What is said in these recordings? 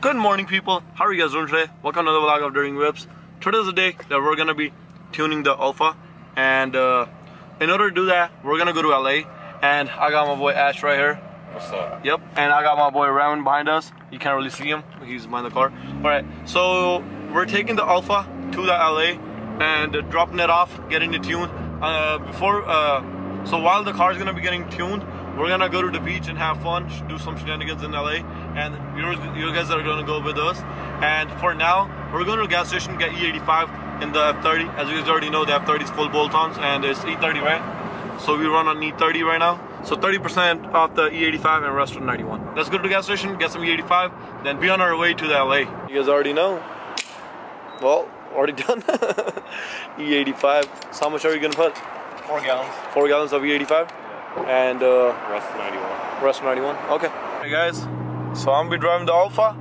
Good morning people, how are you guys doing today? Welcome to another vlog of Daring Whips. Today's the day that we're gonna be tuning the Alfa and uh, in order to do that, we're gonna go to LA and I got my boy Ash right here. What's up? Yep, and I got my boy Raman behind us. You can't really see him, he's behind the car. Alright, so we're taking the Alfa to the LA and dropping it off, getting it tuned. Uh, before, uh, so while the car is gonna be getting tuned, we're gonna go to the beach and have fun, do some shenanigans in LA, and you you guys are gonna go with us. And for now, we're going to a gas station get E85 in the F30. As you guys already know, the F30 is full bolt-ons and it's E30, right? So we run on E30 right now. So 30% off the E85 and rest on 91. Let's go to the gas station, get some E85, then be on our way to the LA. You guys already know. Well, already done. E85. So how much are you gonna put? Four gallons. Four gallons of E85 and uh, Rest 91. rest 91. Okay. Hey guys, so I'm gonna be driving the Alfa.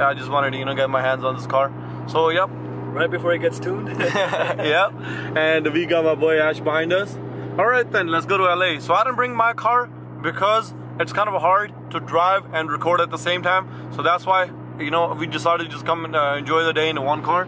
I just wanted to you know get my hands on this car. So yep, Right before it gets tuned. yep. And we got my boy Ash behind us. All right then, let's go to LA. So I didn't bring my car because it's kind of hard to drive and record at the same time. So that's why you know we decided to just come and uh, enjoy the day in one car.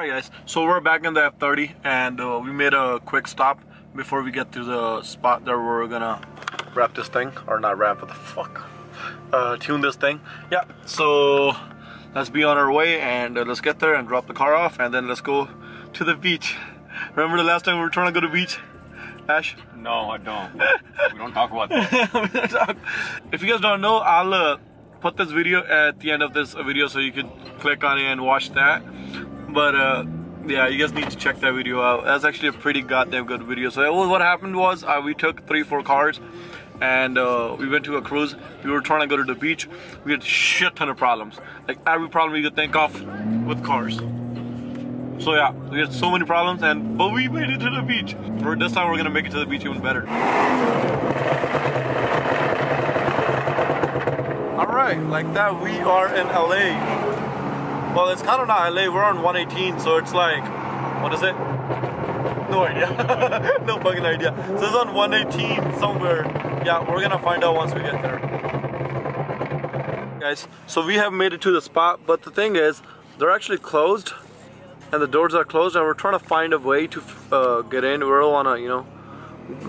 Alright guys, so we're back in the F30 and uh, we made a quick stop before we get to the spot that we're gonna wrap this thing, or not wrap, what the fuck, uh, tune this thing. Yeah, so let's be on our way and uh, let's get there and drop the car off and then let's go to the beach. Remember the last time we were trying to go to the beach? Ash? No, I don't. we don't talk about that. if you guys don't know, I'll uh, put this video at the end of this video so you can click on it and watch that. But uh, yeah, you guys need to check that video out. That's actually a pretty goddamn good video. So what happened was uh, we took three, four cars and uh, we went to a cruise. We were trying to go to the beach. We had shit ton of problems. Like every problem you could think of with cars. So yeah, we had so many problems, and but we made it to the beach. For this time, we're gonna make it to the beach even better. All right, like that, we are in LA. Well, it's kind of not LA. We're on 118, so it's like, what is it? No idea. no fucking idea. So it's on 118 somewhere. Yeah, we're gonna find out once we get there. Guys, so we have made it to the spot, but the thing is, they're actually closed and the doors are closed and we're trying to find a way to uh, get in. We don't want to, you know,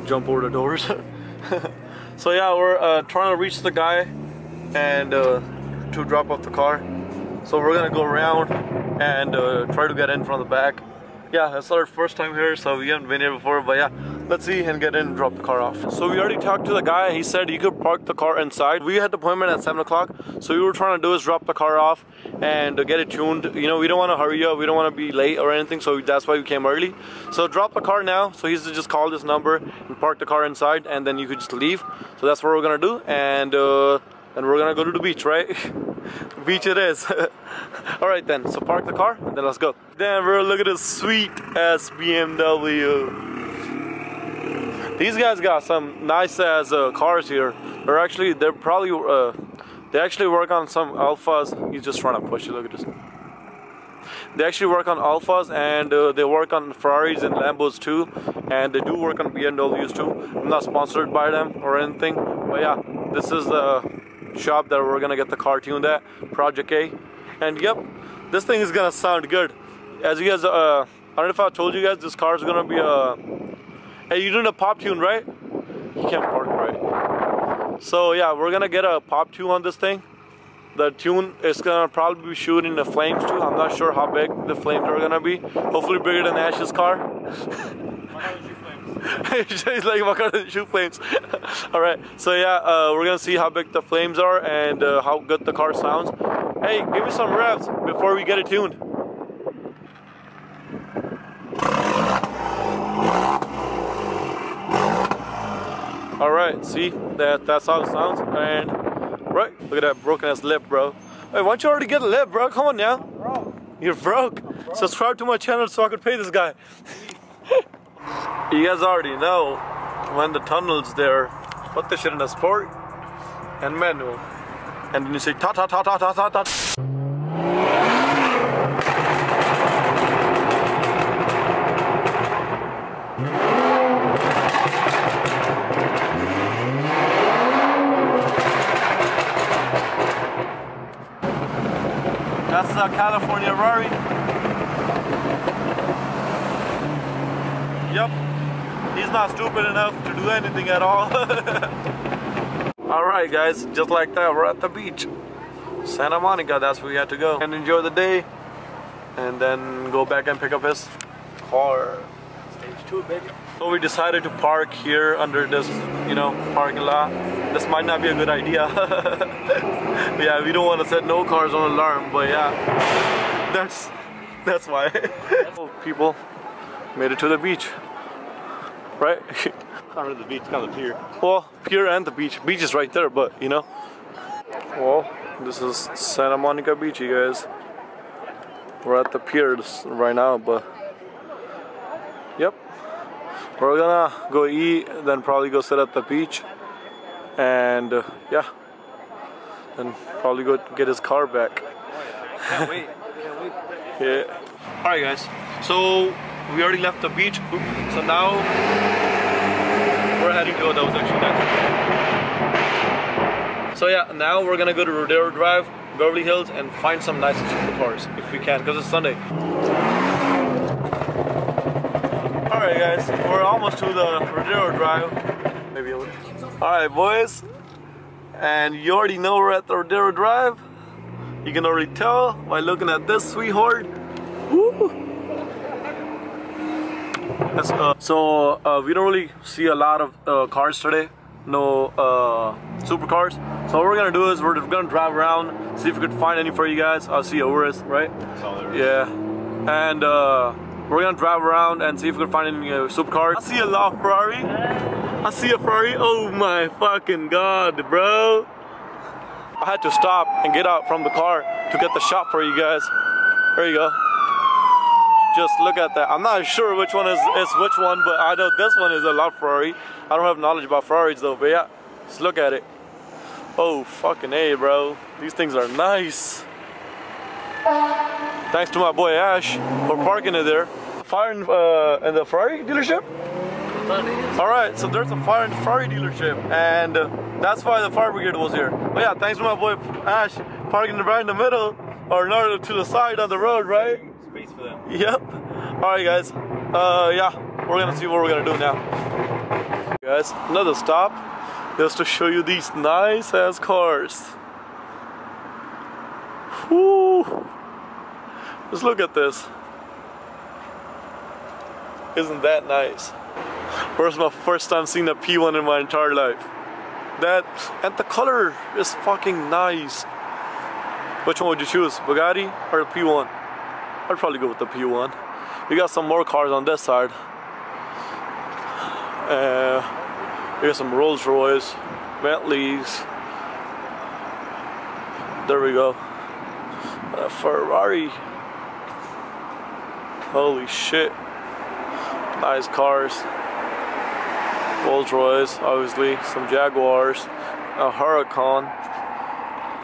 jump over the doors. so yeah, we're uh, trying to reach the guy and uh, to drop off the car. So we're gonna go around and uh, try to get in from the back. Yeah, it's our first time here, so we haven't been here before, but yeah, let's see and get in and drop the car off. So we already talked to the guy, he said you could park the car inside. We had the appointment at 7 o'clock, so we were trying to do is drop the car off and get it tuned. You know, we don't want to hurry up, we don't want to be late or anything, so that's why we came early. So drop the car now, so he's just call this number and park the car inside, and then you could just leave. So that's what we're gonna do, and uh, and we're gonna go to the beach, right? beach it is. All right then, so park the car and then let's go. Bro, look at this sweet ass BMW. These guys got some nice ass uh, cars here. They're actually, they're probably, uh, they actually work on some Alfas. He's just trying to push it, look at this. They actually work on Alfas and uh, they work on Ferraris and Lambos too. And they do work on BMWs too. I'm not sponsored by them or anything. But yeah, this is the shop that we're gonna get the car tuned at, Project A. And yep, this thing is gonna sound good. As you guys, uh, I don't know if I told you guys, this car is gonna be a. Hey, you doing a pop tune, right? You can't park right. So yeah, we're gonna get a pop tune on this thing. The tune is gonna probably be shooting the flames too. I'm not sure how big the flames are gonna be. Hopefully bigger than Ash's car. He's like, what kind of shoot flames? All right, so yeah, uh, we're gonna see how big the flames are and uh, how good the car sounds. Hey, give me some revs before we get it tuned. All right, see that that's how it sounds. And right, look at that broken ass lip, bro. Hey, why don't you already get a lip, bro? Come on now. Bro, You're broke. subscribe to my channel so I could pay this guy. You guys already know when the tunnel's there, put the shit in the sport and manual. And then you say ta ta ta ta ta ta ta. That's the California Rari. Yep. He's not stupid enough to do anything at all. Alright guys, just like that, we're at the beach. Santa Monica, that's where we had to go. And enjoy the day. And then go back and pick up his car. Stage two, baby. So we decided to park here under this, you know, parking lot. This might not be a good idea. yeah, we don't want to set no cars on alarm, but yeah, that's that's why. People made it to the beach, right? Not really the beach, kind of the pier. well, pier and the beach. Beach is right there, but you know. Well, this is Santa Monica Beach, you guys. We're at the pier right now, but yep. We're gonna go eat, then probably go sit at the beach, and uh, yeah, then probably go get his car back. Can't wait. Can't wait. Yeah. All right, guys. So we already left the beach. So now we're heading to. That was actually next. So yeah, now we're gonna go to Rodeo Drive, Beverly Hills, and find some nice supercars if we can, because it's Sunday. All right, guys. We're almost to the Rodeo Drive. Maybe a little. All right, boys. And you already know we're at the Rodeo Drive. You can already tell by looking at this sweetheart. Woo! That's, uh, so uh, we don't really see a lot of uh, cars today, no uh, supercars. So what we're gonna do is we're gonna drive around, see if we could find any for you guys. I'll see Urus, right? That's all there is. Yeah, and uh, we're gonna drive around and see if we can find any uh, supercars. I see a lot of Ferrari. I see a Ferrari. Oh my fucking god, bro! I had to stop and get out from the car to get the shot for you guys. There you go. Just look at that. I'm not sure which one is, is which one, but I know this one is a lot Ferrari. I don't have knowledge about Ferraris though, but yeah, just look at it. Oh fucking A, bro. These things are nice. Thanks to my boy Ash for parking it there. Fire in, uh, in the Ferrari dealership? All right, so there's a fire in the Ferrari dealership, and uh, that's why the fire brigade was here. But yeah, thanks to my boy Ash parking right in the middle, or no, to the side of the road, right? Them. Yep. All right, guys. Uh, yeah, we're gonna see what we're gonna do now. Guys, another stop just to show you these nice ass cars. Whoo! Just look at this. Isn't that nice? Where's my first time seeing a P1 in my entire life? That and the color is fucking nice. Which one would you choose, Bugatti or the P1? I'd probably go with the P1. We got some more cars on this side. Uh, we got some Rolls Royce, Bentleys. There we go. A Ferrari. Holy shit. Nice cars. Rolls Royce, obviously. Some Jaguars. A Huracan.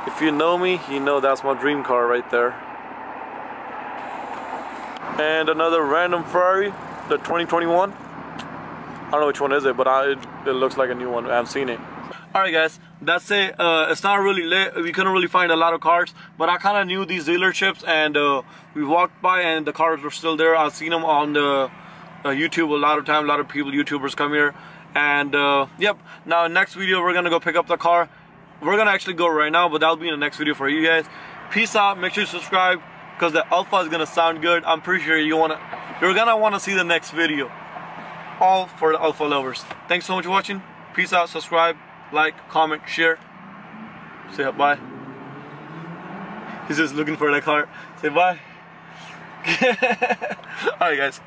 If you know me, you know that's my dream car right there and another random Ferrari, the 2021. I don't know which one is it, but I, it, it looks like a new one. I haven't seen it. All right, guys, that's it. Uh, it's not really lit. We couldn't really find a lot of cars, but I kind of knew these dealerships, and uh, we walked by, and the cars were still there. I've seen them on the uh, YouTube a lot of time. A lot of people, YouTubers, come here, and uh, yep. Now, next video, we're gonna go pick up the car. We're gonna actually go right now, but that'll be in the next video for you guys. Peace out. Make sure you subscribe because the alfa is gonna sound good. I'm pretty sure you wanna, you're gonna wanna see the next video. All for the alfa lovers. Thanks so much for watching. Peace out. Subscribe, like, comment, share. Say bye. He's just looking for that car. Say bye. All right, guys.